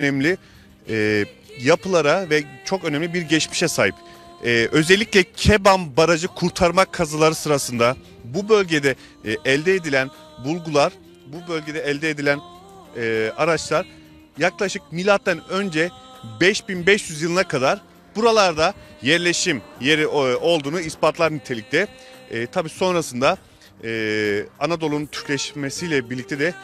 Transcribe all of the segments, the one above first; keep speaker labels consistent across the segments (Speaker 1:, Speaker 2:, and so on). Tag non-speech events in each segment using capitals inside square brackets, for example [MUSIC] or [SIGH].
Speaker 1: önemli e, yapılara ve çok önemli bir geçmişe sahip. E, özellikle Keban Barajı kurtarma kazıları sırasında bu bölgede e, elde edilen bulgular, bu bölgede elde edilen e, araçlar yaklaşık milattan önce 5500 yılına kadar buralarda yerleşim yeri olduğunu ispatlar nitelikte. E, Tabi sonrasında e, Anadolu'nun Türkleşmesiyle birlikte de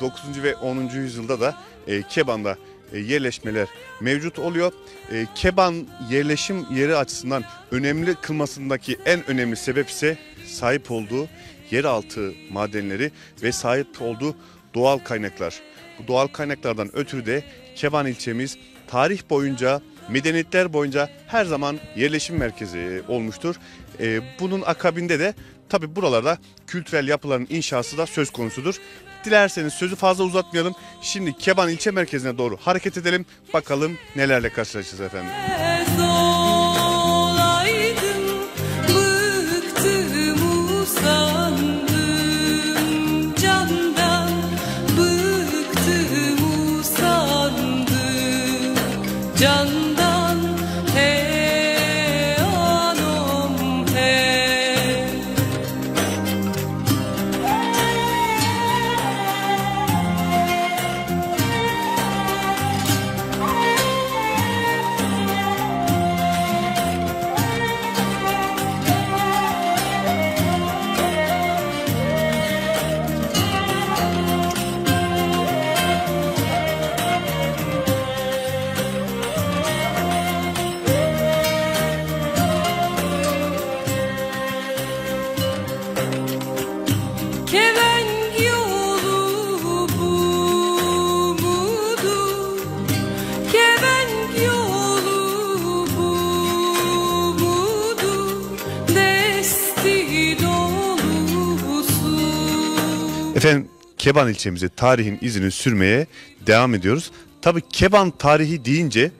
Speaker 1: 9. ve 10. yüzyılda da e, Keban'da e, yerleşmeler mevcut oluyor. E, Keban yerleşim yeri açısından önemli kılmasındaki en önemli sebep ise sahip olduğu yeraltı madenleri ve sahip olduğu doğal kaynaklar. Bu doğal kaynaklardan ötürü de Keban ilçemiz tarih boyunca medeniyetler boyunca her zaman yerleşim merkezi olmuştur. E, bunun akabinde de tabi buralarda kültürel yapıların inşası da söz konusudur. Dilerseniz sözü fazla uzatmayalım. Şimdi Keban ilçe merkezine doğru hareket edelim. Bakalım nelerle karşılaşacağız efendim. Keban ilçemize tarihin izini sürmeye devam ediyoruz. Tabi Keban tarihi deyince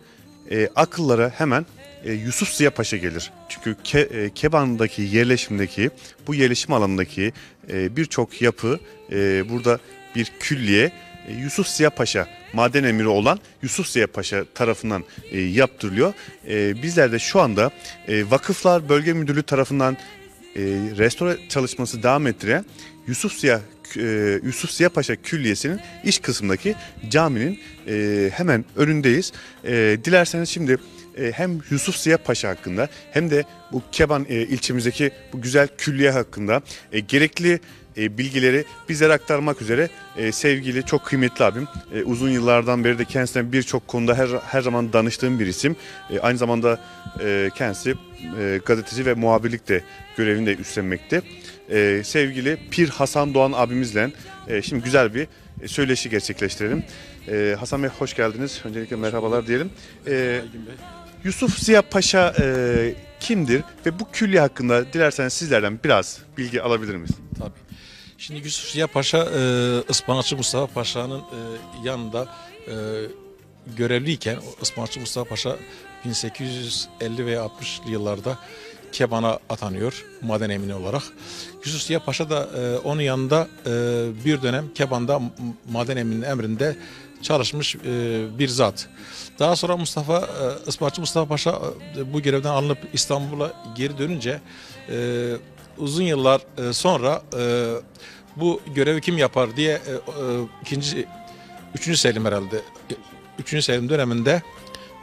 Speaker 1: e, akıllara hemen e, Yusuf Ziya Paşa gelir. Çünkü Ke- e, Keban'daki yerleşimdeki bu yerleşim alanındaki e, birçok yapı e, burada bir külliye e, Yusuf Ziya Paşa maden emiri olan Yusuf Ziya Paşa tarafından e, yaptırılıyor. E, bizler de şu anda e, Vakıflar Bölge Müdürlüğü tarafından e, restore çalışması devam ettiren Yusuf Ziya e, Yusuf Ziya Paşa Külliyesi'nin iç kısmındaki caminin e, hemen önündeyiz. E, dilerseniz şimdi hem Yusuf Ziya Paşa hakkında hem de bu Keban ilçemizdeki bu güzel külliye hakkında gerekli bilgileri bizlere aktarmak üzere sevgili çok kıymetli abim uzun yıllardan beri de kendisine birçok konuda her her zaman danıştığım bir isim. Aynı zamanda e, kendisi gazeteci ve muhabirlik de görevini de üstlenmekte. E, sevgili Pir Hasan Doğan abimizle e, şimdi güzel bir e, söyleşi gerçekleştirelim. E, Hasan Bey hoş geldiniz. Öncelikle merhabalar diyelim. E, Yusuf Ziya Paşa e, kimdir ve bu külliye hakkında dilerseniz sizlerden biraz bilgi alabilir miyiz?
Speaker 2: Tabii. Şimdi Yusuf Ziya Paşa e, Ispanakçı Mustafa Paşa'nın e, yanında e, görevliyken Ispanakçı Mustafa Paşa 1850 veya 60'lı yıllarda Keban'a atanıyor maden emini olarak. Yusuf Ziya Paşa da e, onun yanında e, bir dönem Keban'da maden eminin emrinde çalışmış e, bir zat. Daha sonra Mustafa e, Ispanakçı Mustafa Paşa e, bu görevden alınıp İstanbul'a geri dönünce e, uzun yıllar e, sonra e, bu görevi kim yapar diye e, e, ikinci üçüncü Selim herhalde üçüncü Selim döneminde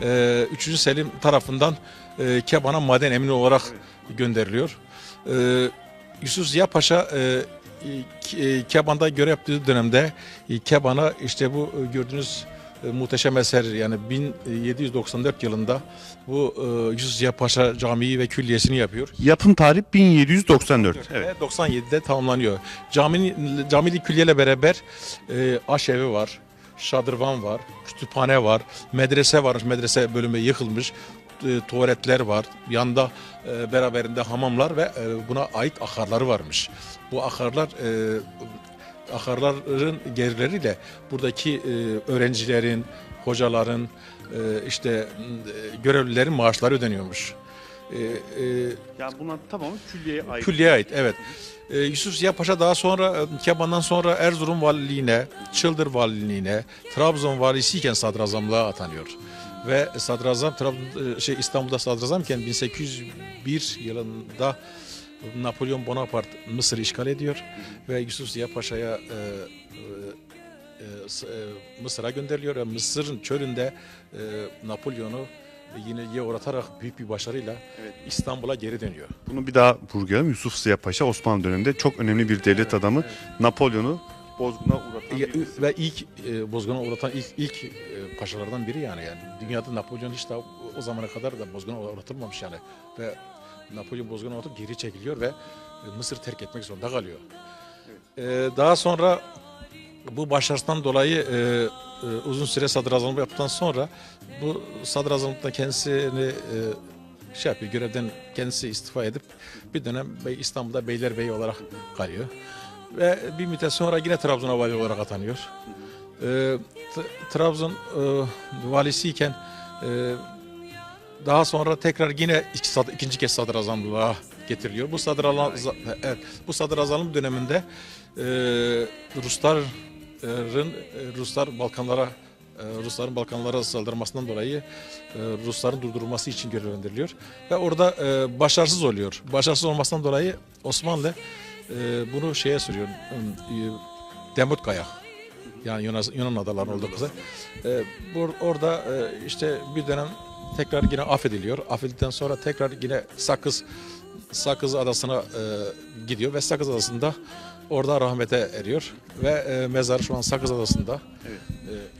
Speaker 2: e, üçüncü Selim tarafından e, Keban'a maden emini olarak gönderiliyor. E, Yusuf Ziya Paşa e, e, Keban'da görev yaptığı dönemde e, Keban'a işte bu e, gördüğünüz muhteşem eser yani 1794 yılında bu Yusuf Ziya Paşa Camii ve Külliyesini yapıyor.
Speaker 1: Yapım tarihi 1794. Evet.
Speaker 2: Ve 97'de tamamlanıyor. Caminin camili külliyeyle beraber e, aşevi var, şadırvan var, kütüphane var, medrese var. Medrese bölümü yıkılmış. E, tuvaletler var. Yanında e, beraberinde hamamlar ve e, buna ait akarları varmış. Bu akarlar e, akarların gelirleriyle buradaki e, öğrencilerin, hocaların, e, işte e, görevlilerin maaşları ödeniyormuş. E, e,
Speaker 1: Yani bunlar tamamı külliyeye ait.
Speaker 2: Külliye ait evet. Ee, Yusuf Ziya Paşa daha sonra e, Keban'dan sonra Erzurum valiliğine, Çıldır valiliğine, Trabzon valisiyken sadrazamlığa atanıyor. Ve sadrazam Trabzon e, şey İstanbul'da sadrazamken 1801 yılında Napolyon Bonaparte Mısır'ı işgal ediyor ve Yusuf Ziya Paşa'ya e, e, e, e, Mısır'a gönderiliyor ve Mısır'ın çölünde e, Napolyon'u yine uğratarak büyük bir başarıyla
Speaker 1: Evet.
Speaker 2: İstanbul'a geri dönüyor.
Speaker 1: Bunu bir daha vurgulayalım. Yusuf Ziya Paşa Osmanlı döneminde çok önemli bir devlet adamı. Napolyon'u bozguna uğratan
Speaker 2: Ya, ve ilk e, bozguna uğratan ilk ilk e, paşalardan biri yani yani dünyada Napolyon hiç daha o zamana kadar da bozguna uğratılmamış yani ve Napolyon bozguna uğratıp geri çekiliyor ve e, Mısır terk etmek zorunda kalıyor. E, daha sonra bu başarısından dolayı e, e, uzun süre sadrazamlık yaptıktan sonra bu sadrazamlıkta kendisini e, şey yapıyor görevden kendisi istifa edip bir dönem İstanbul'da Beylerbeyi olarak kalıyor. Ve bir müddet sonra yine Trabzon'a vali olarak atanıyor. T- Trabzon e, valisiyken e, daha sonra tekrar yine iki ikinci kez sadrazamlığa getiriliyor. Bu sadrazam evet, bu sadrazamlık döneminde e, Rusların e, Ruslar Balkanlara e, Rusların Balkanlara saldırmasından dolayı e, Rusların durdurulması için görevlendiriliyor ve orada e, başarısız oluyor. Başarısız olmasından dolayı Osmanlı e, bunu şeye sürüyor. e, Demutkaya. Yani Yunan, Yunan adalarının olduğu kısa. E, orada e, işte bir dönem tekrar yine affediliyor. Affedildikten sonra tekrar yine Sakız Sakız adasına e, gidiyor ve Sakız adasında orada rahmete eriyor ve e, mezarı şu an Sakız adasında.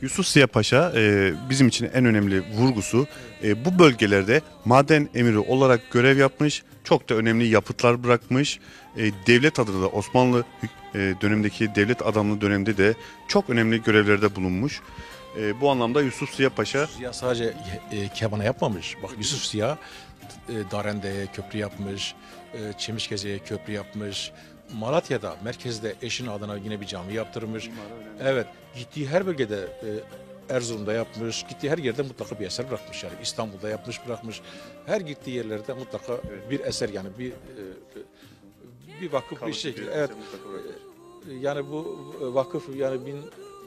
Speaker 1: Yusuf Ziya Paşa e, bizim için en önemli vurgusu e, bu bölgelerde maden emiri olarak görev yapmış, çok da önemli yapıtlar bırakmış. E, devlet adına da Osmanlı e, dönemindeki devlet adamlığı döneminde de çok önemli görevlerde bulunmuş. E, bu anlamda Yusuf Ziya Paşa
Speaker 2: Ziya sadece e, Keban'a yapmamış. Bak Yusuf Ziya e, Darende'ye köprü yapmış, e, Çemişgeze'ye köprü yapmış. Malatya'da merkezde eşinin adına yine bir cami yaptırmış. Evet, gittiği her bölgede e, Erzurum'da yapmış, gittiği her yerde mutlaka bir eser bırakmış yani. İstanbul'da yapmış, bırakmış. Her gittiği yerlerde mutlaka bir eser yani bir e, bir vakıf bir şekilde. Evet. Yani bu vakıf yani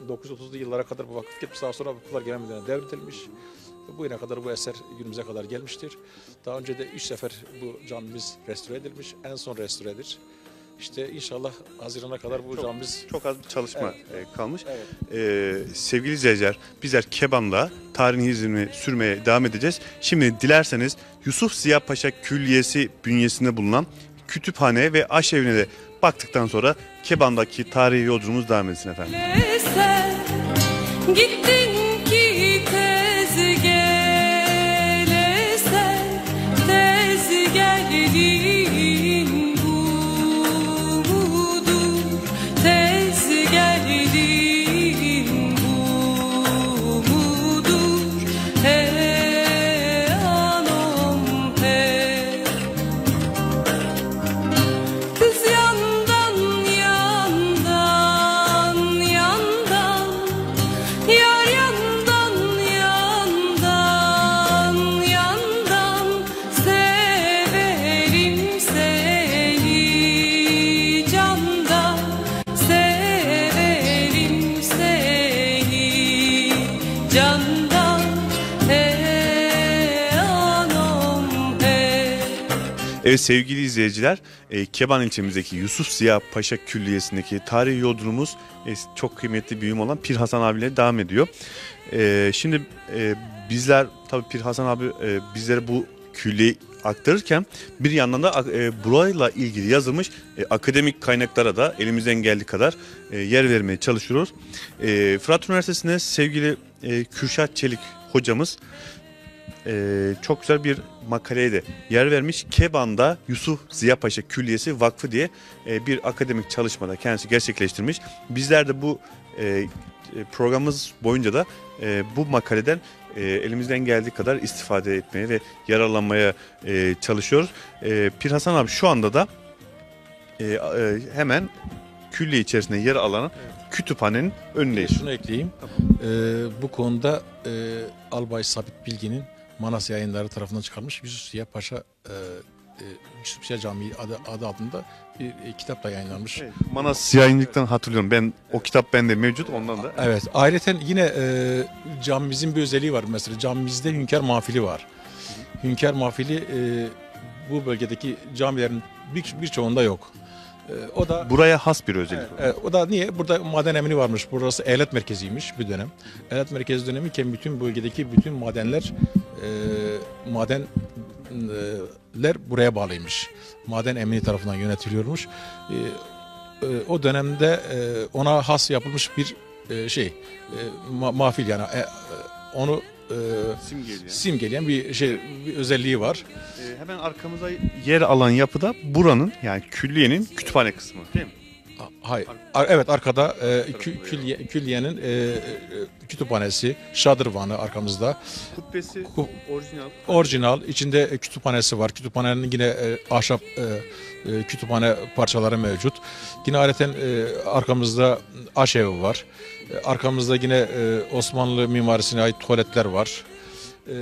Speaker 2: 1930'lu yıllara kadar bu vakıf gitmiş. Daha sonra vakıflar genel müdürlüğüne devredilmiş. Bugüne kadar bu eser günümüze kadar gelmiştir. Daha önce de üç sefer bu camimiz restore edilmiş. En son restoredir. İşte inşallah Haziran'a kadar bu camimiz
Speaker 1: çok az bir çalışma e, kalmış.
Speaker 2: Evet.
Speaker 1: E, sevgili izleyiciler bizler Keban'la tarihin izini sürmeye devam edeceğiz. Şimdi dilerseniz Yusuf Ziya Paşa Külliyesi bünyesinde bulunan kütüphane ve aşevine de baktıktan sonra Keban'daki tarihi yolculuğumuz devam etsin efendim.
Speaker 3: Gittin
Speaker 1: Sevgili izleyiciler, e, Keban ilçemizdeki Yusuf Ziya Paşa Külliyesi'ndeki tarihi yolculuğumuz e, çok kıymetli bir uyum olan Pir Hasan abiyle devam ediyor. E, şimdi e, bizler tabii Pir Hasan abi e, bizlere bu külliyeyi aktarırken bir yandan da e, burayla ilgili yazılmış e, akademik kaynaklara da elimizden geldiği kadar e, yer vermeye çalışıyoruz. E, Fırat Üniversitesi'nde sevgili e, Kürşat Çelik hocamız e, çok güzel bir makaleye de yer vermiş. Keban'da Yusuf Ziya Paşa Külliyesi Vakfı diye e, bir akademik çalışmada kendisi gerçekleştirmiş. Bizler de bu e, e, programımız boyunca da e, bu makaleden e, elimizden geldiği kadar istifade etmeye ve yararlanmaya e, çalışıyoruz. E, Pir Hasan abi şu anda da e, e, hemen külliye içerisinde yer alan kütüphanenin önündeyiz.
Speaker 2: Şunu ekleyeyim. Ee, bu konuda e, Albay Sabit Bilgin'in Manas yayınları tarafından çıkarmış Yusuf Ziya Paşa e, e, Yusuf Ziya Camii adı, adı altında bir e, kitap da yayınlanmış. Evet.
Speaker 1: Manas yayınlıktan hatırlıyorum. Ben o kitap bende mevcut ondan da.
Speaker 2: Ayrıca yine e, camimizin bir özelliği var mesela. Camimizde hünkâr mahfili var. Hünkâr mahfili e, bu bölgedeki camilerin bir- birçoğunda yok. E, o da
Speaker 1: Buraya has bir özellik.
Speaker 2: Evet. o da niye? Burada maden emini varmış. Burası eyalet merkeziymiş bir dönem. Eyalet merkezi dönemiyken bütün bölgedeki bütün madenler e, madenler buraya bağlıymış. Maden emini tarafından yönetiliyormuş. E, e, o dönemde e, ona has yapılmış bir e, şey, e, ma- mafil yani e, e, onu e,
Speaker 1: Simgeliyor.
Speaker 2: simgeleyen bir şey bir özelliği var.
Speaker 1: Ee, hemen arkamıza yer alan yapıda buranın yani külliyenin kütüphane kısmı değil mi?
Speaker 2: Hayır. Ar- Evet arkada e, kü- külliye, külliyenin e, e, kütüphanesi, şadırvanı arkamızda.
Speaker 1: Kubbesi
Speaker 2: Ku-
Speaker 1: orijinal.
Speaker 2: Orijinal içinde e, kütüphanesi var. Kütüphanenin yine e, ahşap e, e, kütüphane parçaları mevcut. Yine ayrıca e, arkamızda aşevi var. Arkamızda yine e, Osmanlı mimarisine ait tuvaletler var. E,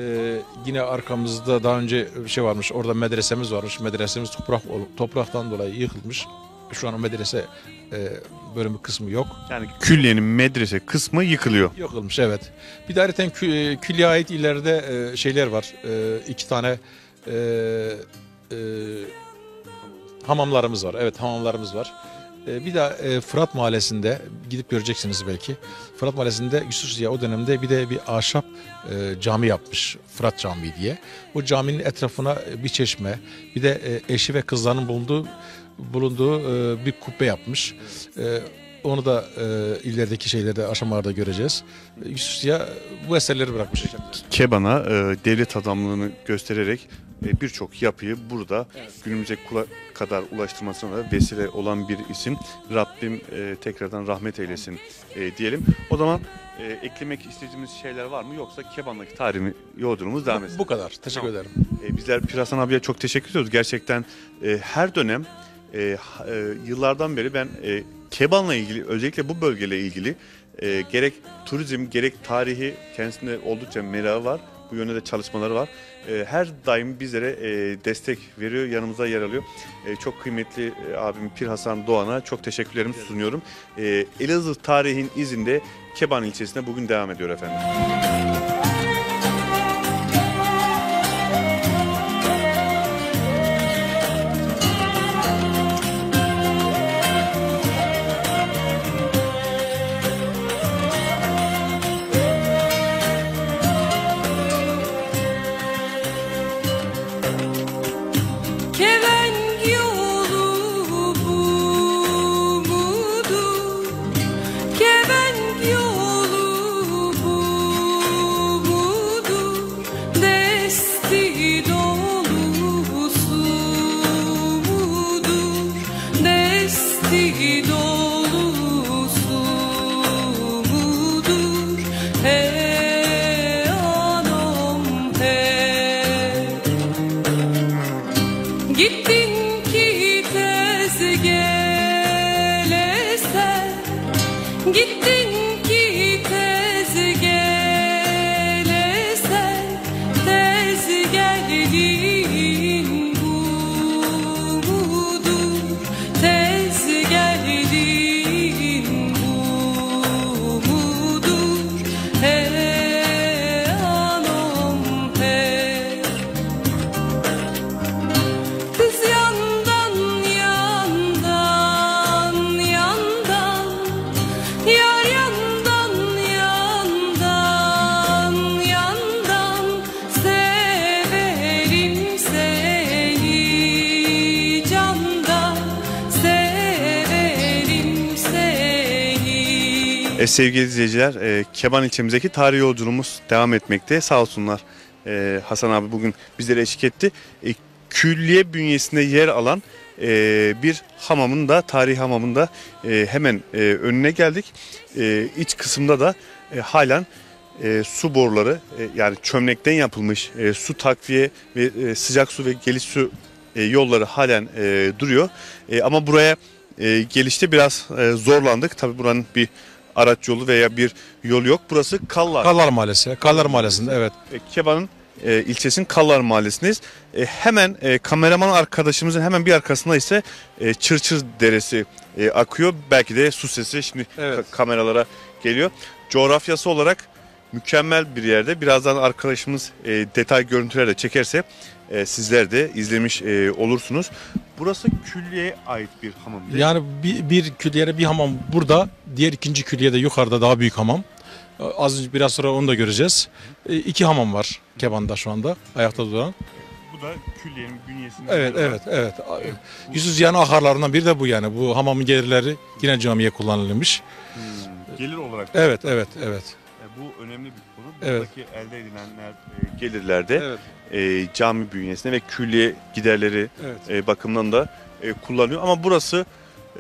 Speaker 2: yine arkamızda daha önce bir şey varmış. Orada medresemiz varmış. Medresemiz toprak topraktan dolayı yıkılmış. Şu an o medrese e, bölümü kısmı yok.
Speaker 1: Yani külliyenin medrese kısmı yıkılıyor.
Speaker 2: Yıkılmış evet. Bir de ayrıca kü, külliye ait ileride e, şeyler var. E, iki tane e, e, hamamlarımız var. Evet hamamlarımız var. E, bir de e, Fırat Mahallesi'nde gidip göreceksiniz belki. Fırat Mahallesi'nde Yusuf Ziya o dönemde bir de bir ahşap e, cami yapmış. Fırat Camii diye. O caminin etrafına bir çeşme bir de e, eşi ve kızlarının bulunduğu bulunduğu e, bir kubbe yapmış. E, onu da e, ilerideki şeylerde aşamalarda göreceğiz. E, Yusuf Ziya bu eserleri bırakmış.
Speaker 1: Keban'a e, devlet adamlığını göstererek e, birçok yapıyı burada günümüze kula- kadar ulaştırmasına da vesile olan bir isim. Rabbim e, tekrardan rahmet eylesin e, diyelim. O zaman e, eklemek istediğimiz şeyler var mı yoksa Keban'daki tarihi yolculuğumuz devam etsin.
Speaker 2: Bu kadar. Teşekkür ederim.
Speaker 1: E, bizler Pirasan abiye çok teşekkür ediyoruz. Gerçekten e, her dönem e, ha- e, yıllardan beri ben e, Keban'la ilgili özellikle bu bölgeyle ilgili e, gerek turizm gerek tarihi kendisinde oldukça merakı var. Bu yönde de çalışmaları var. E, her daim bizlere e, destek veriyor, yanımıza yer alıyor. E, çok kıymetli e, abim Pir Hasan Doğan'a çok teşekkürlerimi sunuyorum. E, Elazığ tarihin izinde Keban ilçesinde bugün devam ediyor efendim.
Speaker 3: Gittin
Speaker 1: sevgili izleyiciler, e, Keban ilçemizdeki tarihi yolculuğumuz devam etmekte. Sağ olsunlar e, Hasan abi bugün bizlere eşlik etti. E, külliye bünyesinde yer alan e, bir hamamın da, tarihi hamamın da e, hemen e, önüne geldik. E, iç kısımda da e, halen e, su boruları e, yani çömlekten yapılmış e, su takviye ve e, sıcak su ve geliş su e, yolları halen e, duruyor. E, ama buraya e, gelişte biraz e, zorlandık. Tabii buranın bir araç yolu veya bir yol yok. Burası Kallar.
Speaker 2: Kallar Mahallesi. Kallar Mahallesi'nde evet.
Speaker 1: E, Keban'ın e, ilçesinin Kallar Mahallesi'ndeyiz. E, hemen e, kameraman arkadaşımızın hemen bir arkasında ise e, Çırçır Deresi e, akıyor. Belki de su sesi şimdi
Speaker 2: Evet.
Speaker 1: ka- kameralara geliyor. Coğrafyası olarak mükemmel bir yerde. Birazdan arkadaşımız e, detay görüntüler de çekerse e, sizler de izlemiş e, olursunuz. Burası külliyeye ait bir hamam. değil mi?
Speaker 2: Yani bir, bir külliyede bir hamam burada, diğer ikinci külliyede yukarıda daha büyük hamam. Az önce biraz sonra onu da göreceğiz. E, iki hamam var Keban'da şu anda ayakta duran.
Speaker 1: Bu da külliyenin bünyesinde.
Speaker 2: Evet, evet, evet. Yusuf Ziyan'ın akarlarından biri de bu yani. Bu hamamın gelirleri yine camiye kullanılmış.
Speaker 1: Hmm, Gelir olarak.
Speaker 2: Evet, evet, evet.
Speaker 1: Bu önemli bir konu.
Speaker 2: Evet.
Speaker 1: Buradaki elde edilenler e, gelirlerde
Speaker 2: Evet,
Speaker 1: e, cami bünyesine ve külliye giderleri
Speaker 2: evet.
Speaker 1: e, bakımından da e, kullanıyor. Ama burası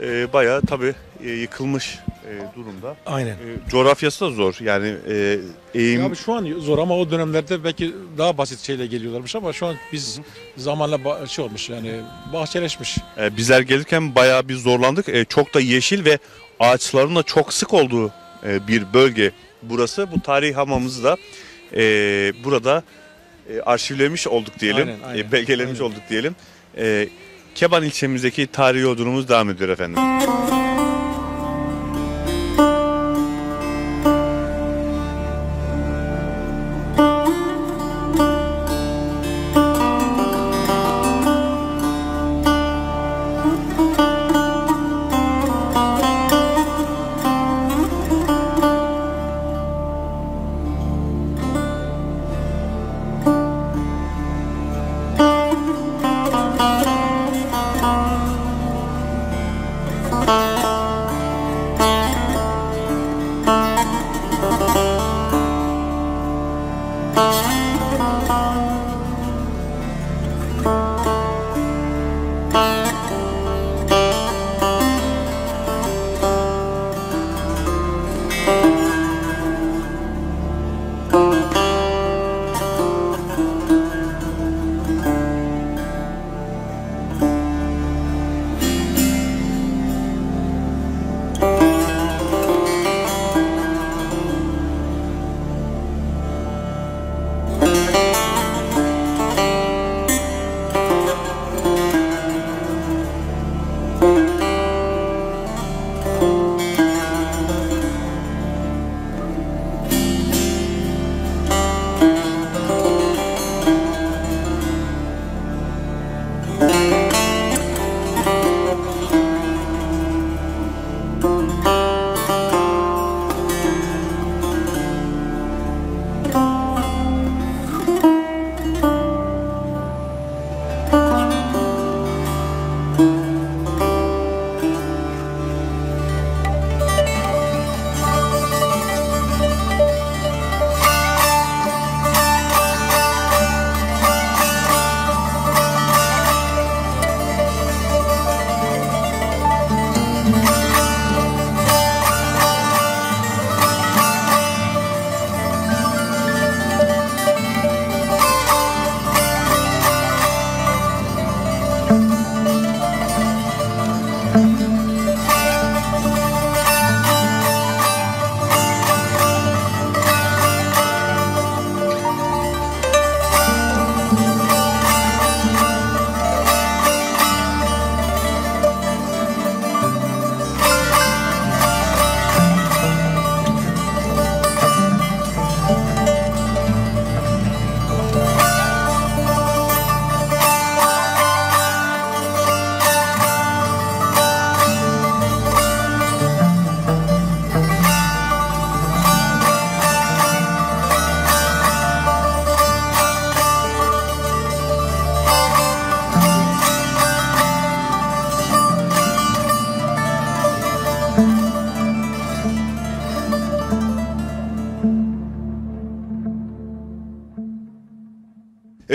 Speaker 1: e, bayağı tabii e, yıkılmış e, durumda.
Speaker 2: Aynen.
Speaker 1: E, coğrafyası da zor. Yani e, eğim
Speaker 2: Ya şu an zor ama o dönemlerde belki daha basit şeyle geliyorlarmış ama şu an biz zamanla ba- şey olmuş yani bahçeleşmiş.
Speaker 1: e, bizler gelirken bayağı bir zorlandık. E, çok da yeşil ve ağaçların da çok sık olduğu e, bir bölge burası. Bu tarihi hamamımızı da e, burada e, arşivlemiş olduk diyelim.
Speaker 2: Aynen, aynen,
Speaker 1: E, belgelemiş
Speaker 2: aynen.
Speaker 1: olduk diyelim. E, Keban ilçemizdeki tarihi yolculuğumuz devam ediyor efendim.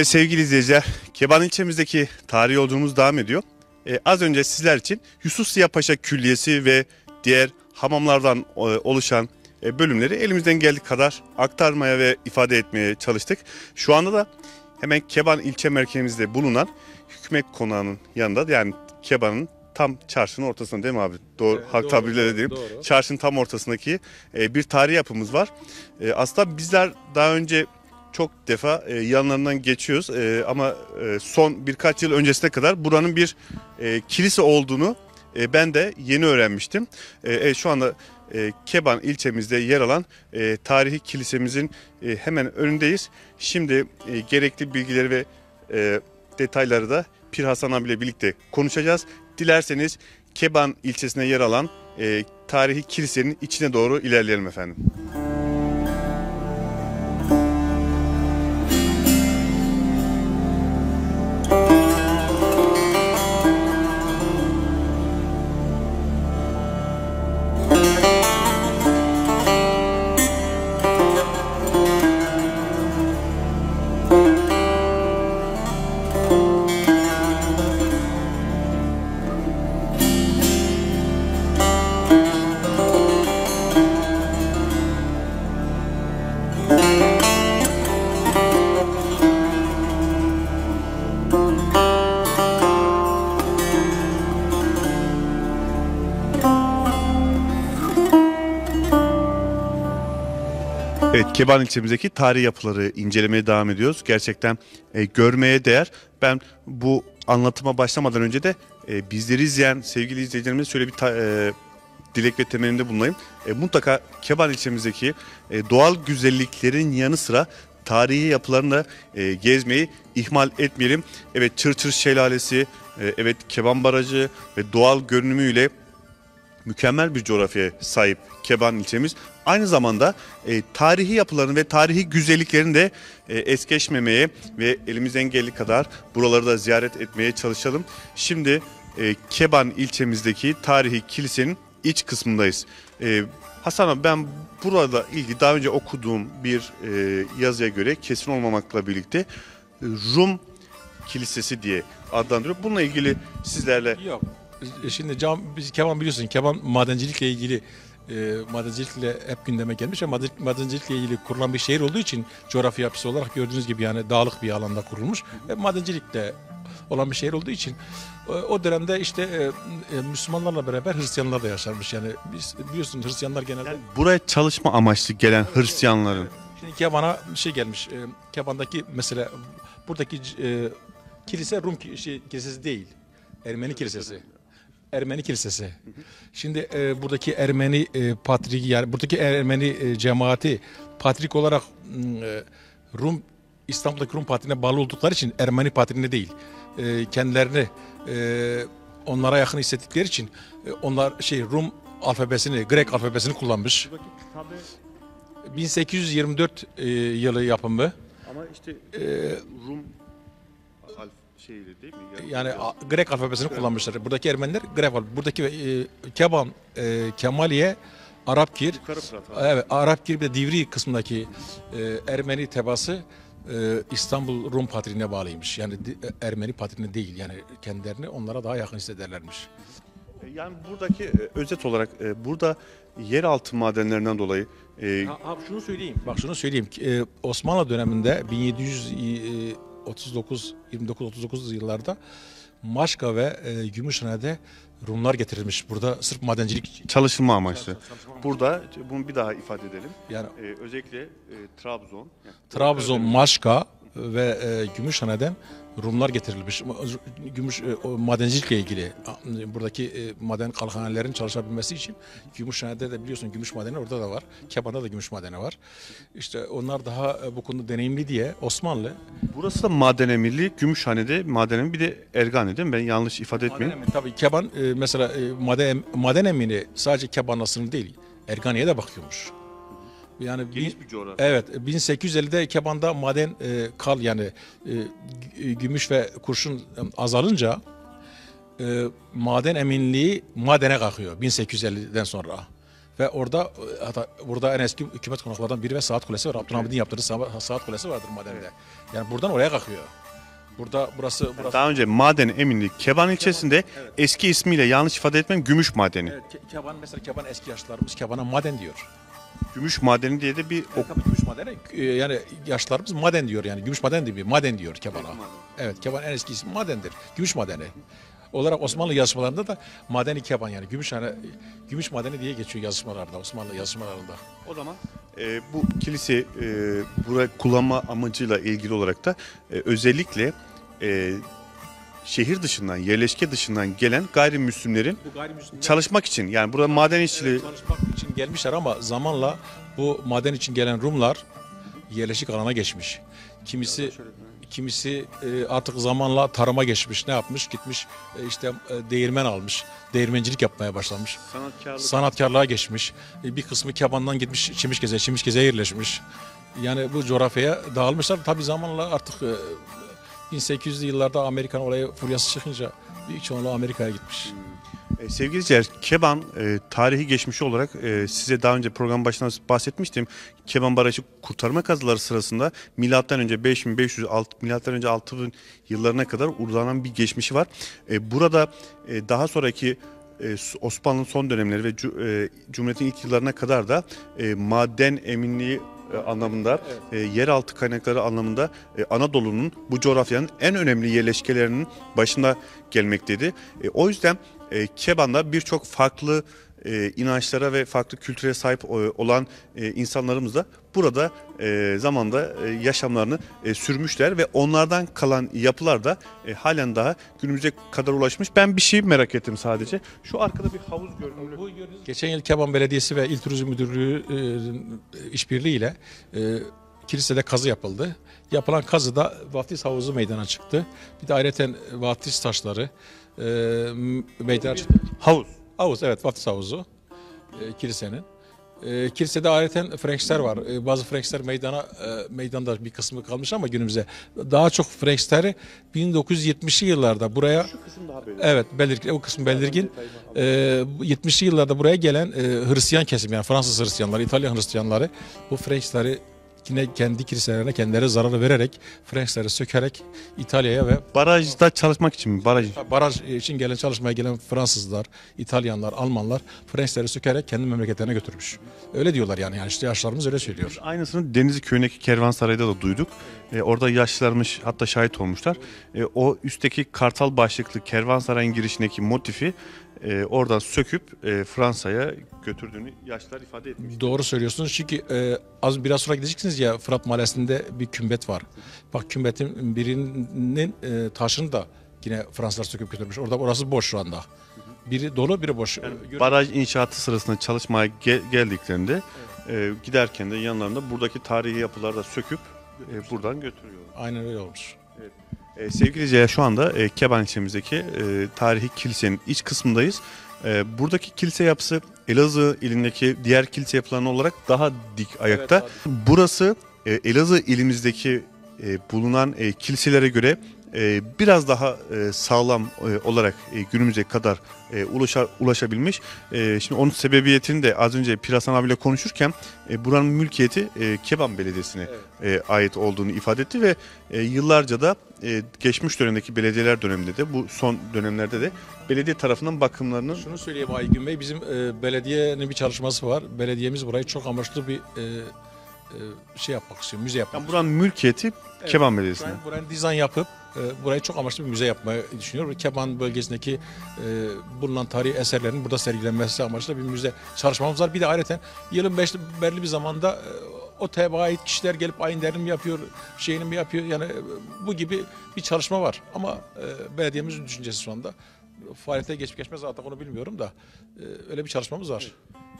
Speaker 1: E, sevgili izleyiciler, Keban ilçemizdeki tarihi yolculuğumuz devam ediyor. E, az önce sizler için Yusuf Ziya Paşa Külliyesi ve diğer hamamlardan e, oluşan e, bölümleri elimizden geldiği kadar aktarmaya ve ifade etmeye çalıştık. Şu anda da hemen Keban ilçe merkezimizde bulunan Hükümet Konağı'nın yanında yani Keban'ın tam çarşının ortasında değil mi abi? Doğru,
Speaker 2: Evet,
Speaker 1: halk
Speaker 2: doğru,
Speaker 1: tabirle dediğim.
Speaker 2: doğru.
Speaker 1: Çarşının tam ortasındaki e, bir tarihi yapımız var. E, aslında bizler daha önce çok defa e, yanlarından geçiyoruz E, ama e, son birkaç yıl öncesine kadar buranın bir e, kilise olduğunu e, ben de yeni öğrenmiştim. E, evet, şu anda e, Keban ilçemizde yer alan e, tarihi kilisemizin e, hemen önündeyiz. Şimdi e, gerekli bilgileri ve e, detayları da Pir Hasan abiyle birlikte konuşacağız. Dilerseniz Keban ilçesine yer alan e, tarihi kilisenin içine doğru ilerleyelim efendim. Keban ilçemizdeki tarihi yapıları incelemeye devam ediyoruz. Gerçekten e, görmeye değer. Ben bu anlatıma başlamadan önce de e, bizleri izleyen sevgili izleyicilerimize şöyle bir ta- e, dilek ve temelinde bulunayım. E, mutlaka Keban ilçemizdeki e, doğal güzelliklerin yanı sıra tarihi yapılarını e, gezmeyi ihmal etmeyelim. Evet, Çırçır Şelalesi, e, evet Keban Barajı ve doğal görünümüyle mükemmel bir coğrafyaya sahip Keban ilçemiz. Aynı zamanda e, tarihi yapıların ve tarihi güzelliklerini de e, es geçmemeye ve elimizden geldiği kadar buraları da ziyaret etmeye çalışalım. Şimdi e, Keban ilçemizdeki tarihi kilisenin iç kısmındayız. E, Hasan abi ben burada ilgili daha önce okuduğum bir e, yazıya göre kesin olmamakla birlikte e, Rum Kilisesi diye adlandırıyor. Bununla ilgili sizlerle
Speaker 2: Yok. E, Şimdi cam, biz keban biliyorsun keban madencilikle ilgili e, madencilikle hep gündeme gelmiş maden- madencilikle ilgili kurulan bir şehir olduğu için coğrafya yapısı olarak gördüğünüz gibi yani dağlık bir alanda kurulmuş ve madencilikle olan bir şehir olduğu için e, o dönemde işte e, e, Müslümanlarla beraber Hristiyanlar da yaşarmış yani biz biliyorsun Hristiyanlar genelde
Speaker 1: buraya çalışma amaçlı gelen Hristiyanların
Speaker 2: Şimdi Keban'a şey gelmiş. Keban'daki mesela buradaki kilise Rum şey, kilisesi değil. Ermeni kilisesi. Ermeni kilisesi. Şimdi e, buradaki Ermeni e, patrik yani buradaki Ermeni e, cemaati patrik olarak e, Rum İstanbul'daki Rum patriğine bağlı oldukları için Ermeni patriğine değil. E, kendilerini e, onlara yakın hissettikleri için e, onlar şey Rum alfabesini, Grek alfabesini kullanmış. 1824 e, yılı yapımı.
Speaker 1: Ama işte Rum alf şeyli değil mi?
Speaker 2: Yani a- Grek alfabesini kullanmışlar. Buradaki Ermeniler Grek alfabesi. Buradaki e, Keban, e, Kemaliye, Arapkir, evet Arapkir ve Divri kısmındaki e, Ermeni tebası e, İstanbul Rum patriğine bağlıymış. Yani e, Ermeni patriğine değil. Yani kendilerini onlara daha yakın hissederlermiş.
Speaker 1: Yani buradaki e, özet olarak e, burada yeraltı madenlerinden dolayı e,
Speaker 2: Ha, ha, şunu söyleyeyim. Bak şunu söyleyeyim. ki, e, Osmanlı döneminde 1739 29 39 yıllarda Maşka ve e, Gümüşhane'de Rumlar getirilmiş. Burada sırf madencilik
Speaker 1: çalışılma amaçlı. Burada bunu bir daha ifade edelim.
Speaker 2: Yani
Speaker 1: E, özellikle e, Trabzon, yani
Speaker 2: Trabzon, Maşka ve e, Gümüşhane'den Rumlar getirilmiş. Gümüş e, madencilikle ilgili buradaki e, maden kalkanelerin çalışabilmesi için Gümüşhane'de de biliyorsun gümüş madeni orada da var. Keban'da da gümüş madeni var. İşte onlar daha e, bu konuda deneyimli diye Osmanlı
Speaker 1: Burası da maden emirli, Gümüşhane'de maden emiri bir de Ergane değil mi? Ben yanlış ifade
Speaker 2: Maden
Speaker 1: etmeyeyim.
Speaker 2: emini, tabii Keban e, mesela e, maden, maden emini sadece Keban'la sınırlı değil. Ergani'ye de bakıyormuş. Yani
Speaker 1: Geniş
Speaker 2: bin-
Speaker 1: bir coğrafya.
Speaker 2: Evet 1850'de Keban'da maden e, kal yani e, gü- gümüş ve kurşun e, azalınca e, maden eminliği madene kalkıyor 1850'den sonra. Ve orada e, hatta burada en eski hükümet konaklarından biri ve saat kulesi var. Abdülhamid'in yaptırdığı sa- saat kulesi vardır madende. Yani buradan oraya kalkıyor. Burada burası burası
Speaker 1: Daha önce maden eminli Keban ilçesinde eski ismiyle yanlış ifade etmem Gümüş madeni.
Speaker 2: Evet, Ke- Keban mesela Keban eski yaşlılarımız Keban'a maden diyor.
Speaker 1: Gümüş madeni diye de bir ok.
Speaker 2: Tabii gümüş madeni e, yani yaşlılarımız maden diyor yani gümüş maden gibi maden diyor Keban'a. Evet Keban en eski ismi madendir. Gümüş madeni. Olarak Osmanlı yazışmalarında da madeni Keban yani gümüş hani gümüş madeni diye geçiyor yazışmalarda Osmanlı yazışmalarında.
Speaker 1: O zaman e, bu kilise e, buraya kullanma amacıyla ilgili olarak da e, özellikle e, şehir dışından, yerleşke dışından gelen gayrimüslimlerin
Speaker 2: Bu gayrimüslimler
Speaker 1: çalışmak için yani burada maden işçiliği
Speaker 2: Evet, çalışmak için gelmişler ama zamanla bu maden için gelen Rumlar yerleşik alana geçmiş. Kimisi kimisi e, artık zamanla tarıma geçmiş. Ne yapmış? Gitmiş e, işte e, değirmen almış. Değirmencilik yapmaya başlamış.
Speaker 1: sanatkarlık
Speaker 2: Sanatkarlığa geçmiş. Bir kısmı Keban'dan gitmiş Çimişgeze, Çimişgeze'ye yerleşmiş. Yani bu coğrafyaya dağılmışlar. Tabii zamanla artık 1800'lü yıllarda Amerikan olayı furyası çıkınca büyük çoğunluğu Amerika'ya gitmiş.
Speaker 1: E, sevgili izleyiciler, Keban e, tarihi geçmişi olarak e, size daha önce program başında bahsetmiştim. Keban Barajı kurtarma kazıları sırasında milattan önce 5500 alt- milattan önce 6000 yıllarına kadar uzanan bir geçmişi var. E, burada e, daha sonraki e, Osmanlı'nın son dönemleri ve e, Cumhuriyet'in ilk yıllarına kadar da e, maden eminliği e, anlamında, e, yeraltı kaynakları anlamında e, Anadolu'nun bu coğrafyanın en önemli yerleşkelerinin başında gelmekteydi. E, o yüzden e, Keban'da birçok farklı e, inançlara ve farklı kültüre sahip e, olan e, insanlarımız burada e, zamanda e, yaşamlarını e, sürmüşler ve onlardan kalan yapılar da e, halen daha günümüze kadar ulaşmış. Ben bir şey merak ettim sadece. Şu arkada bir havuz görünümlü.
Speaker 2: Geçen yıl Keban Belediyesi ve İl Turizm Müdürlüğü e, işbirliğiyle e, kilisede kazı yapıldı. Yapılan kazıda vaftiz havuzu meydana çıktı. Bir de ayrıca vaftiz taşları e, meydana çıktı.
Speaker 1: Havuz.
Speaker 2: Havuz evet vaftiz havuzu e, kilisenin. E, kilisede ayrıca Franksler var. E, bazı Franksler meydana e, meydanda bir kısmı kalmış ama günümüze daha çok Franksleri 1970'li yıllarda buraya Evet belirgin o kısmı belirgin. Ee, 70'li yıllarda buraya gelen e, Hristiyan kesim yani Fransız Hristiyanları, İtalyan Hristiyanları bu Frenchleri yine kendi kiliselerine kendileri zarar vererek Frenchleri sökerek İtalya'ya ve
Speaker 1: Barajda çalışmak için mi? Baraj.
Speaker 2: baraj için gelen çalışmaya gelen Fransızlar, İtalyanlar, Almanlar Frenchleri sökerek kendi memleketlerine götürmüş. Öyle diyorlar yani, yani işte yaşlarımız öyle söylüyor.
Speaker 1: Aynısını Denizli köyündeki kervansarayda da duyduk. E, orada yaşlılarmış hatta şahit olmuşlar. E, o üstteki kartal başlıklı kervansarayın girişindeki motifi e, oradan söküp e, Fransa'ya götürdüğünü yaşlılar ifade etmiş.
Speaker 2: Doğru söylüyorsunuz çünkü e, az biraz sonra gideceksiniz ya Fırat Mahallesi'nde bir kümbet var. Bak kümbetin birinin e, taşını da yine Fransızlar söküp götürmüş. Orada orası boş şu anda. Biri dolu biri boş. Gör-
Speaker 1: Baraj inşaatı sırasında çalışmaya gel- geldiklerinde e, giderken de yanlarında buradaki tarihi yapıları da söküp e, buradan götürüyorlar.
Speaker 2: Aynen öyle olmuş.
Speaker 1: E, sevgili izleyiciler şu anda e, Keban ilçemizdeki e, tarihi kilisenin iç kısmındayız. E, buradaki kilise yapısı Elazığ ilindeki diğer kilise yapılarına olarak daha dik ayakta. Burası e, Elazığ ilimizdeki e, bulunan e, kiliselere göre e, biraz daha e, sağlam e, olarak e, günümüze kadar e, ulaşa, ulaşabilmiş. E, şimdi onun sebebiyetini de az önce Pirasan abiyle konuşurken e, buranın mülkiyeti e, Keban Belediyesi'ne e, ait olduğunu ifade etti ve e, yıllarca da e, geçmiş dönemdeki belediyeler döneminde de bu son dönemlerde de belediye tarafından bakımlarının
Speaker 2: Şunu söyleyeyim Aygün Bey, bizim e, belediyenin bir çalışması var. Belediyemiz burayı çok amaçlı bir e, şey yapmak istiyor, müze yapmak
Speaker 1: yani buranın mülkiyeti Keban Belediyesi'ne.
Speaker 2: Buranın dizayn yapıp e, burayı çok amaçlı bir müze yapmayı düşünüyorum. Keban bölgesindeki e, bulunan tarihi eserlerin burada sergilenmesi amaçlı bir müze çalışmamız var. Bir de ayrıca yılın beş, belli bir zamanda e, o tebaaya ait kişiler gelip ayın derini mi yapıyor, şeyini mi yapıyor yani e, bu gibi bir çalışma var. Ama e, belediyemizin düşüncesi şu anda faaliyete geçip geçmez artık onu bilmiyorum da e, öyle bir çalışmamız var.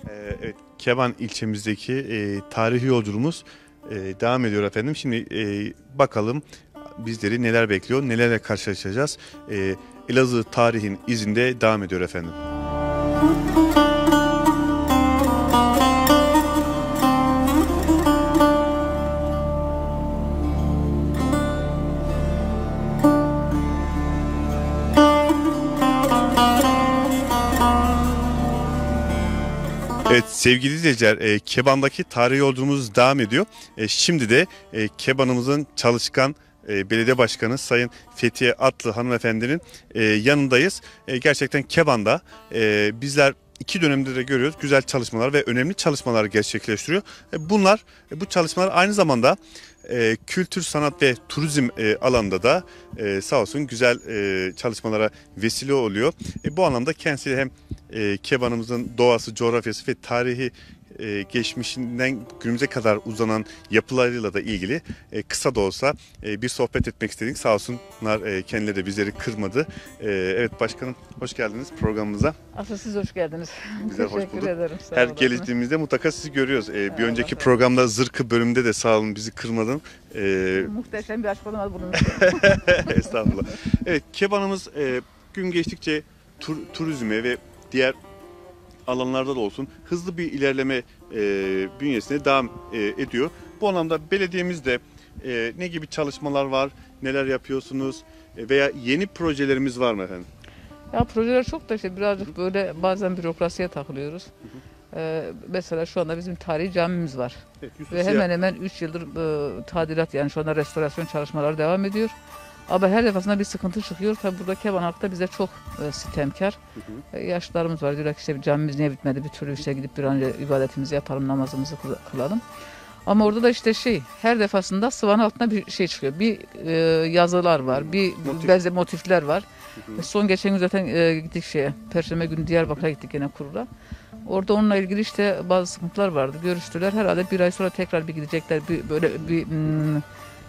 Speaker 1: Ee, evet, Keban ilçemizdeki e, tarihi yolculuğumuz e, devam ediyor efendim. Şimdi e, bakalım bizleri neler bekliyor, nelerle karşılaşacağız. E, Elazığ tarihin izinde devam ediyor efendim. Evet sevgili izleyiciler e, Keban'daki tarihi yolculuğumuz devam ediyor. E, şimdi de e, Keban'ımızın çalışkan e, belediye başkanı Sayın Fethiye Atlı hanımefendinin e, yanındayız. E, gerçekten Keban'da bizler iki dönemde de görüyoruz güzel çalışmalar ve önemli çalışmalar gerçekleştiriyor. Bunlar bu çalışmalar aynı zamanda kültür, sanat ve turizm alanında da sağ olsun güzel çalışmalara vesile oluyor. Bu anlamda kendisi hem e, Keban'ımızın doğası, coğrafyası ve tarihi e, geçmişinden günümüze kadar uzanan yapılarıyla da ilgili e, kısa da olsa e, bir sohbet etmek istedik. Sağ olsunlar e, kendileri de bizleri kırmadı. E, evet başkanım hoş geldiniz programımıza.
Speaker 3: Asıl siz hoş geldiniz.
Speaker 1: Bizler hoş bulduk.
Speaker 3: ederim. Sağ
Speaker 1: Her geldiğimizde mutlaka sizi görüyoruz. E, bir
Speaker 3: Eyvallah,
Speaker 1: önceki programda Zırkı bölümünde de sağ olun bizi kırmadın. E,
Speaker 3: Muhteşem bir olmadı bunun. [LAUGHS]
Speaker 1: Estağfurullah. Evet, Kebanımız e, gün geçtikçe tur, turizme ve diğer alanlarda da olsun hızlı bir ilerleme e, bünyesine devam e, ediyor. Bu anlamda belediyemizde e, ne gibi çalışmalar var, neler yapıyorsunuz e, veya yeni projelerimiz var mı efendim?
Speaker 3: ya projeler çok da işte birazcık böyle bazen bürokrasiye takılıyoruz. Ee, mesela şu anda bizim tarihi camimiz var.
Speaker 1: Evet,
Speaker 3: Ve hemen hemen 3 yıldır e, tadilat yani şu anda restorasyon çalışmaları devam ediyor. Ama her defasında bir sıkıntı çıkıyor. Tabi burada Keban halkı da bize çok e, sitemkar.
Speaker 1: hı.
Speaker 3: E, yaşlılarımız var. Diyorlar ki işte camimiz niye bitmedi bir türlü işte gidip bir an önce ibadetimizi yapalım, namazımızı kıl- kılalım. Ama orada da işte şey her defasında sıvanın altında bir şey çıkıyor. Bir e, yazılar var, bir
Speaker 1: Motif.
Speaker 3: benze motifler var.
Speaker 1: Hı hı.
Speaker 3: E, Son geçen gün zaten e, gittik şeye, Perşembe günü Diyarbakır'a gittik yine kurula. Orada onunla ilgili işte bazı sıkıntılar vardı. Görüştüler. Herhalde bir ay sonra tekrar bir gidecekler. Bir, böyle bir hmm,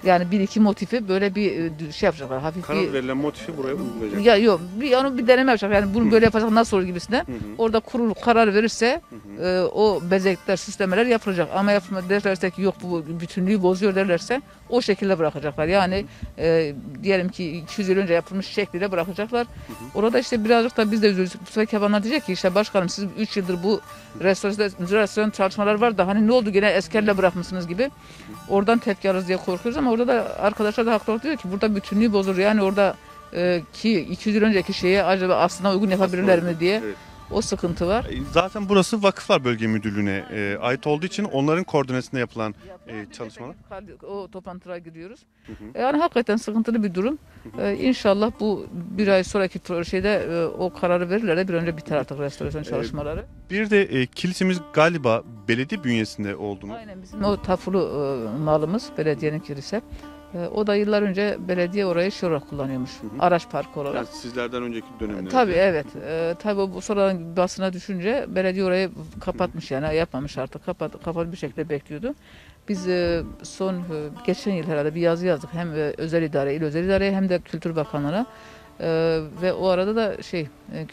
Speaker 3: yani bir iki motifi böyle bir e, şey yapacaklar. Hafif
Speaker 1: Karar
Speaker 3: bir
Speaker 1: verilen motifi buraya uygulayacak.
Speaker 3: ya yok bir onu bir deneme yapacak. Yani bunu böyle yapacak nasıl olur gibisine. Orada kurul karar verirse e, o bezekler, süslemeler yapılacak. Ama yapma derlerse ki yok bu bütünlüğü bozuyor derlerse o şekilde bırakacaklar. Yani e, diyelim ki 200 yıl önce yapılmış şekliyle bırakacaklar. Orada işte birazcık da biz de üzülürüz. Bu sefer Kebanlar diyecek ki işte başkanım siz 3 yıldır bu restorasyon, restorasyon çalışmalar var da hani ne oldu gene eskerle bırakmışsınız gibi. Oradan tepki alırız diye korkuyoruz ama orada da arkadaşlar da haklı diyor ki burada bütünlüğü bozur. Yani orada e, ki 200 yıl önceki şeye acaba aslına uygun yapabilirler mi diye
Speaker 1: Evet.
Speaker 3: O sıkıntı var.
Speaker 1: E, Zaten burası Vakıflar Bölge Müdürlüğü'ne e, ait olduğu için onların koordinasyonunda yapılan e, çalışmalar.
Speaker 3: O toplantılara gidiyoruz.
Speaker 1: Hı hı.
Speaker 3: Yani hakikaten sıkıntılı bir durum. Ee, inşallah bu bir ay sonraki pro- şeyde e, o kararı verirler de bir önce biter artık restorasyon çalışmaları.
Speaker 1: Bir de e, kilisemiz galiba belediye bünyesinde olduğunu.
Speaker 3: Aynen bizim o tafulu e, malımız belediyenin kilise. E, o da yıllar önce belediye orayı olarak kullanıyormuş.
Speaker 1: hı.
Speaker 3: Araç parkı olarak.
Speaker 1: Yani sizlerden önceki dönemlerde.
Speaker 3: Tabii evet. Ee, tabii bu sonradan basına düşünce belediye orayı kapatmış yani yapmamış artık. Kapat, kapalı bir şekilde bekliyordu. Biz e, son e, geçen yıl herhalde bir yazı yazdık hem e, özel idare, il özel idareye hem de Kültür Bakanlığı'na. Ee, ve o arada da şey e,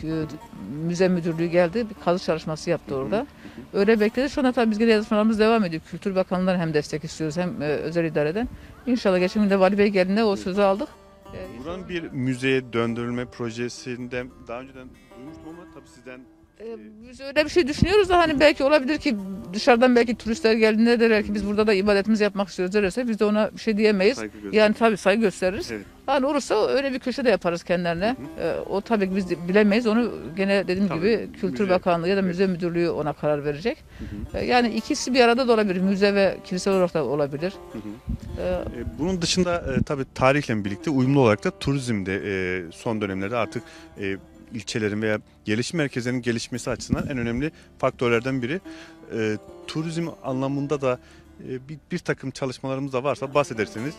Speaker 3: müze müdürlüğü geldi bir kazı çalışması yaptı orada. Öyle bekledi. Şu anda tabii biz gene yazışmalarımız devam ediyor. Kültür Bakanlığı'ndan hem destek istiyoruz hem e, özel idareden. İnşallah geçen gün de Vali Bey geldiğinde o sözü aldık. Ee,
Speaker 1: Buranın bir müzeye döndürülme projesinden daha önceden duymuştum ama tabii sizden
Speaker 3: Ee, Biz öyle bir şey düşünüyoruz da hani belki olabilir ki dışarıdan belki turistler geldiğinde derler ki biz burada da ibadetimizi yapmak istiyoruz derse biz de ona bir şey diyemeyiz.
Speaker 1: saygı.
Speaker 3: Yani tabii saygı gösteririz.
Speaker 1: Evet.
Speaker 3: Yani olursa öyle bir köşe de yaparız kendilerine. Ee, o tabii ki biz bilemeyiz. Onu gene dediğim
Speaker 1: Tabii,
Speaker 3: gibi Kültür
Speaker 1: müze.
Speaker 3: Bakanlığı ya da
Speaker 1: Evet.
Speaker 3: Müze Müdürlüğü ona karar verecek.
Speaker 1: Hı hı,
Speaker 3: Ee, yani ikisi bir arada da olabilir. Müze ve kilise olarak da olabilir.
Speaker 1: hı hı.
Speaker 3: Ee,
Speaker 1: E, Bunun dışında e, tabii tarihle birlikte uyumlu olarak da turizmde e, son dönemlerde artık e, ilçelerin veya gelişim merkezlerinin gelişmesi açısından en önemli faktörlerden biri. E, turizm anlamında da e, bir, bir takım çalışmalarımız da varsa bahsederseniz.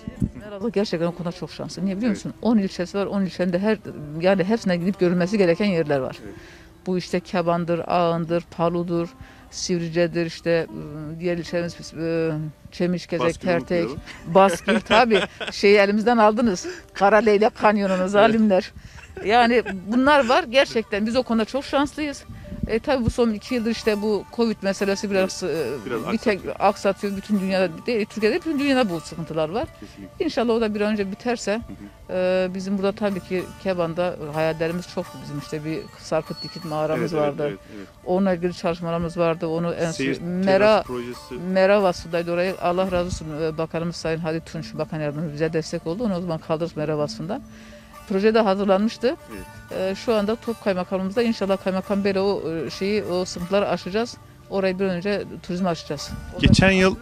Speaker 3: Elazığ gerçekten o konuda çok şanslı. Niye biliyor musun? 10 ilçesi var. 10 ilçende her yani hepsine gidip görülmesi gereken yerler var.
Speaker 1: Evet.
Speaker 3: Bu işte Keban'dır, Ağın'dır, Palu'dur, Sivrice'dir işte ıı, diğer ilçemiz ıı, Çemişgezek,
Speaker 1: Baskını
Speaker 3: Tertek. Baskil tabii [LAUGHS] şeyi elimizden aldınız. Kara Leylek Kanyonu'nu zalimler. Yani bunlar var gerçekten biz o konuda çok şanslıyız. E tabii bu son iki yıldır işte bu Covid meselesi biraz, e,
Speaker 1: Biraz
Speaker 3: bir tek aksatıyor bütün dünyada değil Türkiye'de bütün dünyada bu sıkıntılar var.
Speaker 1: Kesinlikle.
Speaker 3: İnşallah o da bir an önce biterse e, bizim burada tabii ki Keban'da hayallerimiz çok bizim işte bir Sarkıt Dikit mağaramız
Speaker 1: Evet, evet,
Speaker 3: vardı.
Speaker 1: evet, evet.
Speaker 3: Onunla ilgili çalışmalarımız vardı. Onu en
Speaker 1: Seyir
Speaker 3: Mera
Speaker 1: projesi.
Speaker 3: Mera vasfındaydı orayı. Allah razı olsun e, Bakanımız Sayın Hadi Tunç Bakan Yardımcımız bize destek oldu. Onu o zaman kaldırdık Mera vasfından. Proje de hazırlanmıştı. E, şu anda Top Kaymakamımızda inşallah Kaymakam Bey'le o e, şeyi o sınıfları aşacağız. Orayı bir an önce turizme açacağız. O
Speaker 1: Geçen yıl-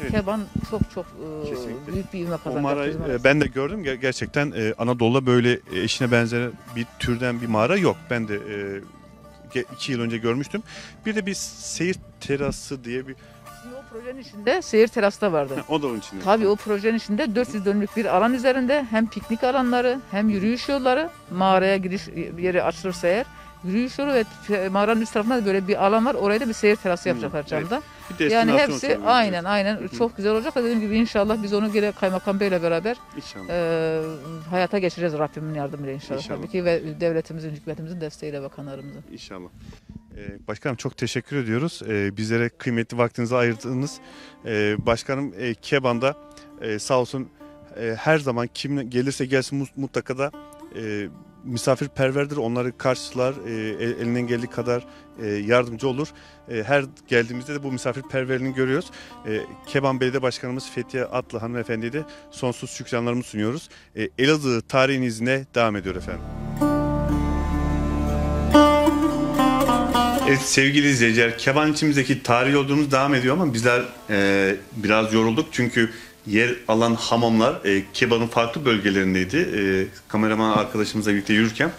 Speaker 1: Evet.
Speaker 3: Keban çok çok e,
Speaker 1: Kesinlikle.
Speaker 3: büyük bir ivme
Speaker 1: O
Speaker 3: kazanacak.
Speaker 1: mağarayı e, ben de gördüm. Ger- Gerçekten e, Anadolu'da böyle eşine benzer bir türden bir mağara yok. Ben de e, iki yıl önce görmüştüm. Bir de bir seyir terası diye bir...
Speaker 3: Projenin içinde seyir terası da vardı. [LAUGHS]
Speaker 1: o da onun içinde.
Speaker 3: Tabii o projenin içinde 400 dönümlük bir alan üzerinde hem piknik alanları hem yürüyüş yolları mağaraya giriş yeri açılırsa eğer yürüyüş yolu ve mağaranın üst tarafında da böyle bir alan var. Oraya da bir seyir terası yapacaklar
Speaker 1: evet.
Speaker 3: camda.
Speaker 1: Bir
Speaker 3: Yani hepsi aynen aynen çok güzel olacak. Dediğim gibi inşallah biz onu gene Kaymakam Bey'le beraber
Speaker 1: İnşallah.
Speaker 3: e, hayata geçireceğiz Rabbimin yardımıyla inşallah,
Speaker 1: İnşallah.
Speaker 3: tabii ki ve devletimizin, hükümetimizin desteğiyle bakanlarımızın.
Speaker 1: İnşallah. Ee, başkanım çok teşekkür ediyoruz. Ee, bizlere kıymetli vaktinizi ayırdınız. Ee, başkanım e, Keban'da e, sağ olsun e, her zaman kim gelirse gelsin mu- mutlaka da e, misafirperverdir. Onları karşılar, e, el- elinden geldiği kadar e, yardımcı olur. E, her geldiğimizde de bu misafirperverliğini görüyoruz. E, Keban Belediye Başkanımız Fethiye Atlı hanımefendiye de sonsuz şükranlarımı sunuyoruz. E, Elazığ tarihin izine devam ediyor efendim. Evet sevgili izleyiciler, Keban içimizdeki tarih yolculuğumuz devam ediyor ama bizler e, biraz yorulduk çünkü yer alan hamamlar e, Keban'ın farklı bölgelerindeydi. E, kameraman arkadaşımızla birlikte yürürken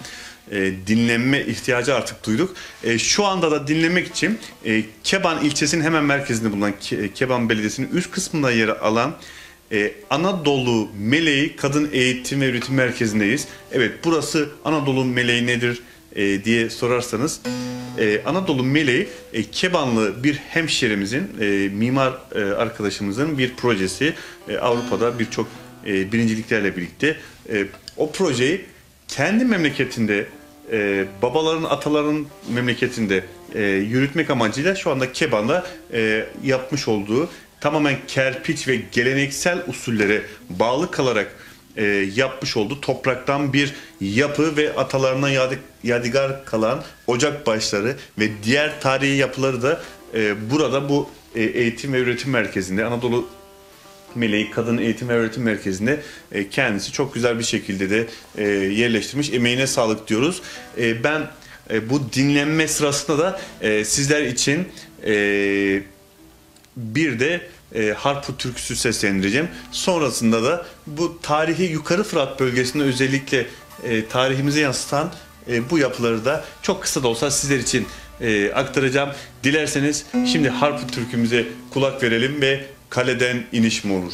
Speaker 1: e, dinlenme ihtiyacı artık duyduk. E, şu anda da dinlemek için e, Keban ilçesinin hemen merkezinde bulunan Ke- Keban Belediyesi'nin üst kısmında yer alan ee, Anadolu Meleği Kadın Eğitim ve Üretim Merkezi'ndeyiz. Evet burası Anadolu Meleği nedir e, diye sorarsanız e, Anadolu Meleği e, Kebanlı bir hemşerimizin, e, mimar e, arkadaşımızın bir projesi. E, Avrupa'da birçok e, birinciliklerle birlikte e, o projeyi kendi memleketinde e, babaların ataların memleketinde e, yürütmek amacıyla şu anda Keban'da e, yapmış olduğu tamamen kerpiç ve geleneksel usullere bağlı kalarak e, yapmış olduğu topraktan bir yapı ve atalarına yadigar kalan ocak başları ve diğer tarihi yapıları da e, burada bu e, eğitim ve üretim merkezinde Anadolu Meleği Kadın Eğitim ve Öğretim Merkezi'nde e, kendisi çok güzel bir şekilde de e, yerleştirmiş. Emeğine sağlık diyoruz. E, ben e, bu dinlenme sırasında da e, sizler için e, bir de e, Harpu türküsü seslendireceğim. Sonrasında da bu tarihi Yukarı Fırat bölgesinde özellikle e, tarihimize yansıtan e, bu yapıları da çok kısa da olsa sizler için e, aktaracağım. Dilerseniz şimdi Harpu türkümüze kulak verelim ve kaleden iniş mi olur?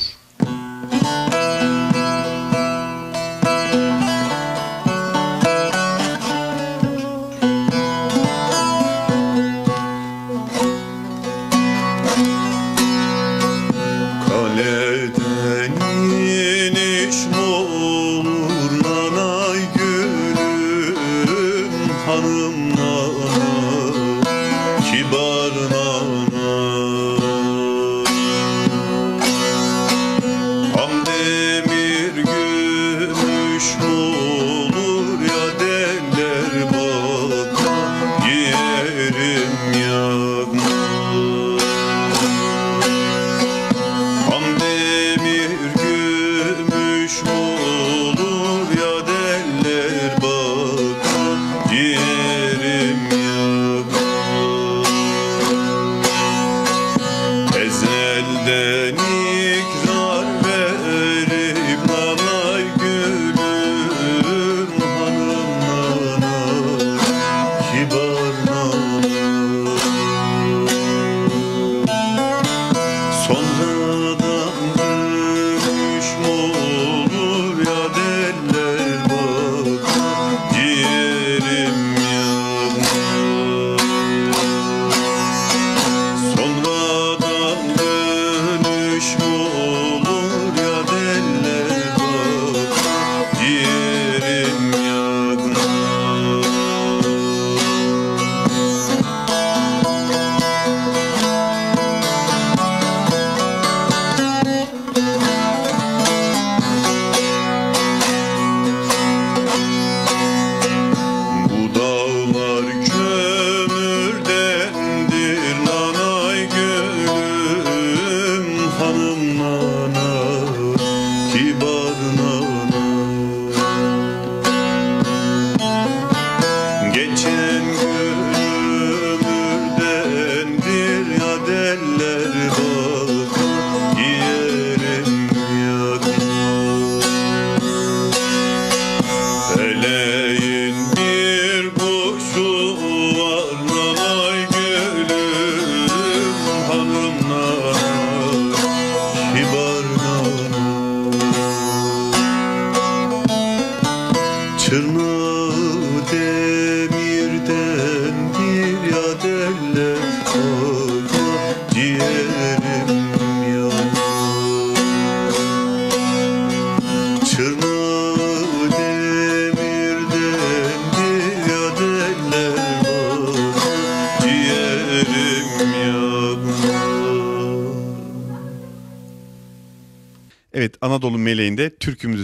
Speaker 1: Gülüm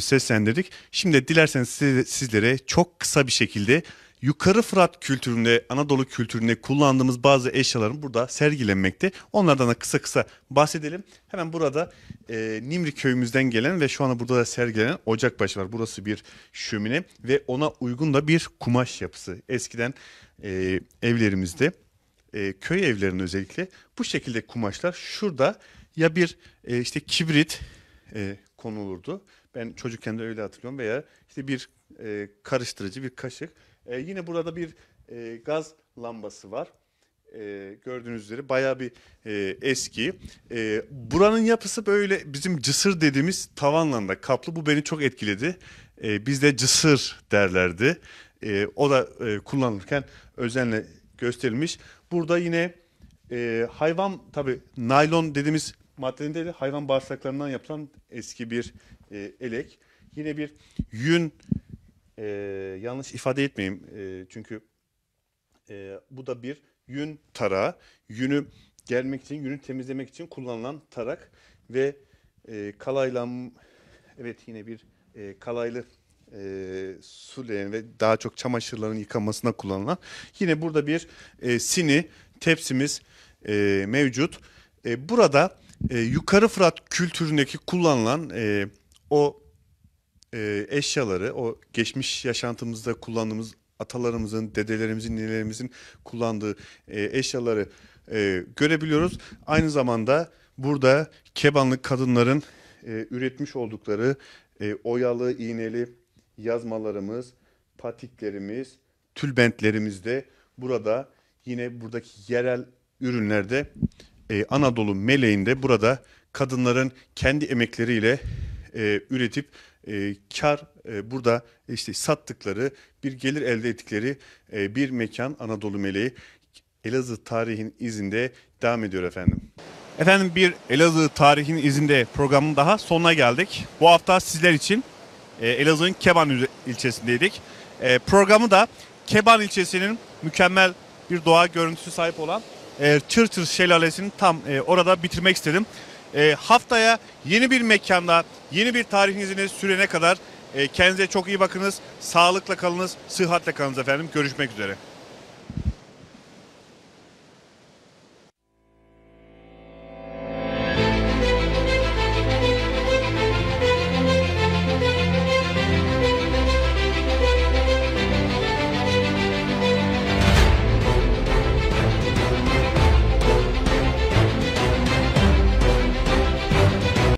Speaker 1: seslendirdik. Şimdi dilerseniz sizlere çok kısa bir şekilde Yukarı Fırat kültüründe, Anadolu kültüründe kullandığımız bazı eşyaların burada sergilenmekte. Onlardan da kısa kısa bahsedelim. Hemen burada e, Nimri köyümüzden gelen ve şu anda burada da sergilenen ocakbaşı var. Burası bir şömine ve ona uygun da bir kumaş yapısı. Eskiden e, evlerimizde e, köy evlerinde özellikle bu şekilde kumaşlar şurada ya bir e, işte kibrit e, konulurdu. Ben çocukken de öyle hatırlıyorum veya işte bir e, karıştırıcı bir kaşık. E, yine burada bir e, gaz lambası var. E, gördüğünüz üzere bayağı bir e, eski. E, buranın yapısı böyle bizim cısır dediğimiz tavanla da kaplı. Bu beni çok etkiledi. E, bizde cısır derlerdi. E, o da e, kullanılırken özenle gösterilmiş. Burada yine e, hayvan tabi naylon dediğimiz maddenin değil de hayvan bağırsaklarından yapılan eski bir e, elek. Yine bir yün e, yanlış ifade etmeyeyim e, çünkü e, bu da bir yün tarağı. Yünü gelmek için, yünü temizlemek için kullanılan tarak ve e, kalayla evet yine bir e, kalaylı e, su ve daha çok çamaşırların yıkanmasına kullanılan yine burada bir e, sini tepsimiz e, mevcut. E, burada e, yukarı Fırat kültüründeki kullanılan e, o e, eşyaları, o geçmiş yaşantımızda kullandığımız atalarımızın, dedelerimizin, ninelerimizin kullandığı e, eşyaları e, görebiliyoruz. Aynı zamanda burada Kebanlı kadınların e, üretmiş oldukları e, oyalı, iğneli yazmalarımız, patiklerimiz, tülbentlerimiz de burada yine buradaki yerel ürünlerde e, Anadolu meleğinde burada kadınların kendi emekleriyle e, üretip e, kar e, burada işte sattıkları bir gelir elde ettikleri e, bir mekan Anadolu Meleği Elazığ tarihin izinde devam ediyor efendim. Efendim bir Elazığ tarihin izinde programın daha sonuna geldik. Bu hafta sizler için e, Elazığ'ın Keban il- ilçesindeydik. E, programı da Keban ilçesinin mükemmel bir doğa görüntüsü sahip olan e, Çırçır Şelalesi'nin tam e, orada bitirmek istedim. E, haftaya yeni bir mekanda, yeni bir tarihin izine sürene kadar e, kendinize çok iyi bakınız. Sağlıkla kalınız, sıhhatle kalınız efendim. Görüşmek üzere.